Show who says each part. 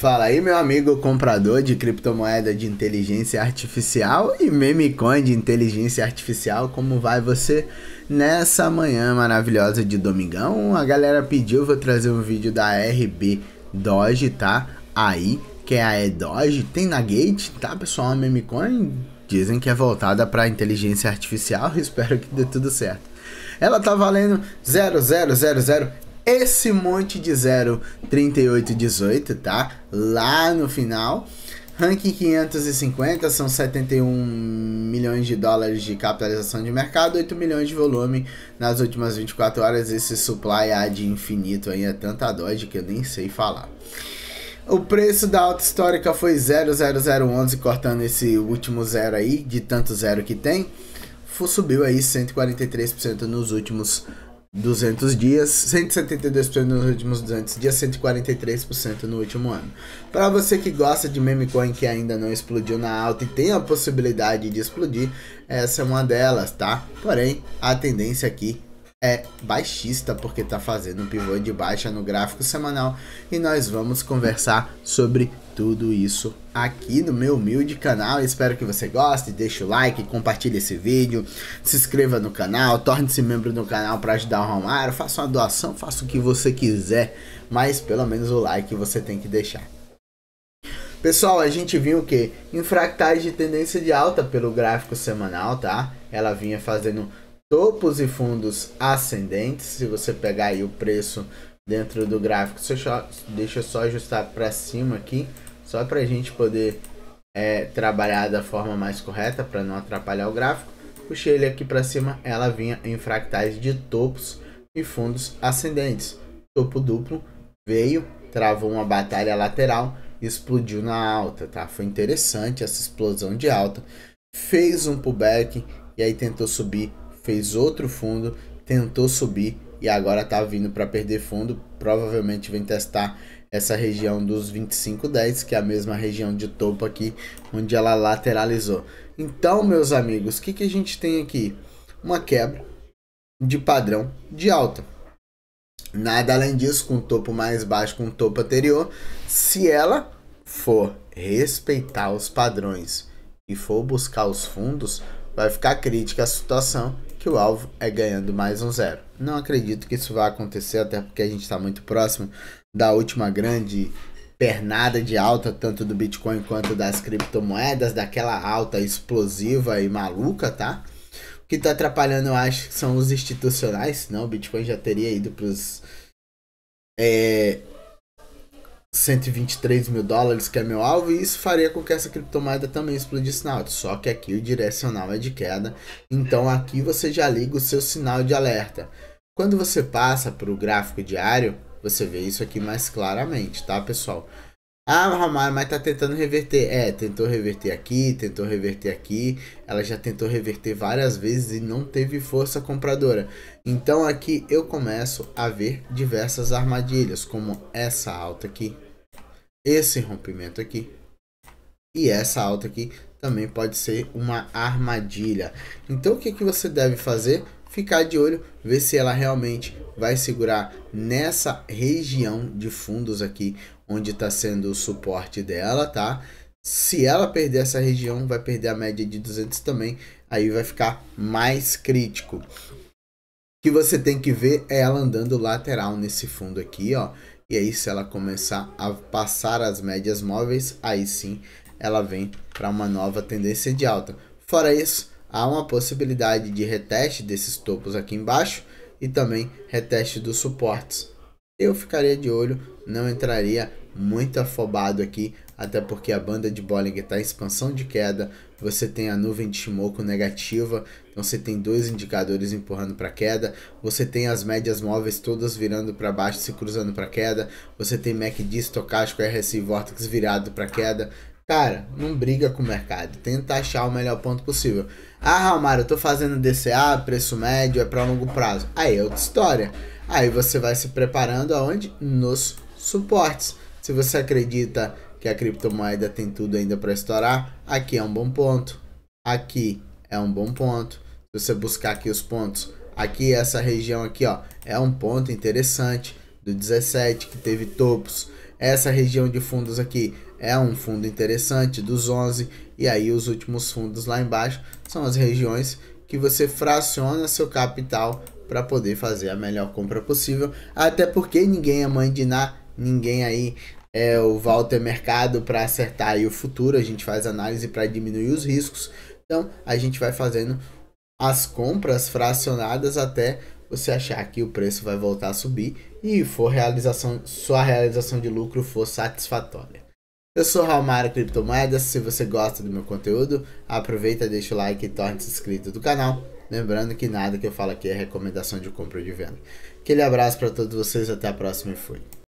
Speaker 1: Fala aí, meu amigo comprador de criptomoeda de inteligência artificial e meme coin de inteligência artificial. Como vai você nessa manhã maravilhosa de domingão? A galera pediu, vou trazer um vídeo da RB Doge, tá? Aí, que é a E-Doge, tem na Gate, tá, pessoal? A meme coin dizem que é voltada para inteligência artificial. Espero que dê tudo certo. Ela tá valendo 0,000 esse monte de 03818, tá? Lá no final. Ranking 550 são 71 milhões de dólares de capitalização de mercado, 8 milhões de volume nas últimas 24 horas. Esse supply ad infinito aí é tanta Doge que eu nem sei falar. O preço da alta histórica foi 00011, cortando esse último zero aí, de tanto zero que tem. Subiu aí 143% nos últimos 200 dias, 172% nos últimos 200 dias, 143% no último ano. Para você que gosta de meme coin que ainda não explodiu na alta e tem a possibilidade de explodir, essa é uma delas, tá? Porém, a tendência aqui é baixista porque está fazendo um pivô de baixa no gráfico semanal e nós vamos conversar sobre tudo isso aqui no meu humilde canal. Espero que você goste, deixe o like, compartilhe esse vídeo, se inscreva no canal, torne-se membro do canal para ajudar o Romário, faça uma doação, faça o que você quiser, mas pelo menos o like você tem que deixar. Pessoal, a gente viu que em fractais de tendência de alta pelo gráfico semanal, tá? Ela vinha fazendo topos e fundos ascendentes. Se você pegar aí o preço dentro do gráfico, deixa eu só ajustar para cima aqui, só para a gente poder é, trabalhar da forma mais correta para não atrapalhar o gráfico. Puxei ele aqui para cima, ela vinha em fractais de topos e fundos ascendentes. Topo duplo veio, travou uma batalha lateral, explodiu na alta, tá? Foi interessante essa explosão de alta. Fez um pullback e aí tentou subir fez outro fundo, tentou subir e agora está vindo para perder fundo. Provavelmente vem testar essa região dos 25,10, que é a mesma região de topo aqui, onde ela lateralizou. Então, meus amigos, o que, que a gente tem aqui? Uma quebra de padrão de alta. Nada além disso, com topo mais baixo com topo anterior. Se ela for respeitar os padrões e for buscar os fundos, vai ficar crítica a situação que o alvo é ganhando mais um zero. Não acredito que isso vá acontecer, até porque a gente está muito próximo da última grande pernada de alta, tanto do Bitcoin quanto das criptomoedas, daquela alta explosiva e maluca, tá? O que está atrapalhando, eu acho, são os institucionais, não, o Bitcoin já teria ido para os é, 123 mil dólares, que é meu alvo, e isso faria com que essa criptomoeda também explodisse na alta. Só que aqui o direcional é de queda, então aqui você já liga o seu sinal de alerta. Quando você passa para o gráfico diário, você vê isso aqui mais claramente, tá, pessoal? Ah, Romário, mas tá tentando reverter. É, tentou reverter aqui, tentou reverter aqui. Ela já tentou reverter várias vezes e não teve força compradora. Então aqui eu começo a ver diversas armadilhas, como essa alta aqui, esse rompimento aqui e essa alta aqui também pode ser uma armadilha. Então o que, que você deve fazer? Ficar de olho, ver se ela realmente vai segurar nessa região de fundos aqui, onde está sendo o suporte dela, tá? Se ela perder essa região, vai perder a média de 200 também, aí vai ficar mais crítico. O que você tem que ver é ela andando lateral nesse fundo aqui, ó. E aí, se ela começar a passar as médias móveis, aí sim ela vem para uma nova tendência de alta. Fora isso, há uma possibilidade de reteste desses topos aqui embaixo e também reteste dos suportes. Eu ficaria de olho, não entraria muito afobado aqui, até porque a banda de Bollinger está em expansão de queda, você tem a nuvem de Shimoku negativa, então você tem dois indicadores empurrando para queda, você tem as médias móveis todas virando para baixo, se cruzando para queda, você tem MACD estocástico RSI Vortex virado para queda. Cara, não briga com o mercado, tenta achar o melhor ponto possível. Ah, Romário, eu tô fazendo DCA, preço médio, é para longo prazo. Aí é outra história. Aí você vai se preparando aonde? Nos suportes. Se você acredita que a criptomoeda tem tudo ainda para estourar, aqui é um bom ponto. Aqui é um bom ponto. Se você buscar aqui os pontos, aqui essa região aqui, ó, é um ponto interessante do 17 que teve topos. Essa região de fundos aqui é um fundo interessante dos 11 e aí os últimos fundos lá embaixo são as regiões que você fraciona seu capital para poder fazer a melhor compra possível, até porque ninguém é mãe de Ná, ninguém aí é o Walter Mercado para acertar o futuro, a gente faz análise para diminuir os riscos. Então, a gente vai fazendo as compras fracionadas até você achar que o preço vai voltar a subir e for realização, sua realização de lucro for satisfatória. Eu sou Raumara Criptomoedas, se você gosta do meu conteúdo, aproveita, deixa o like e torne-se inscrito do canal. Lembrando que nada que eu falo aqui é recomendação de compra ou de venda. Aquele abraço para todos vocês, até a próxima e fui.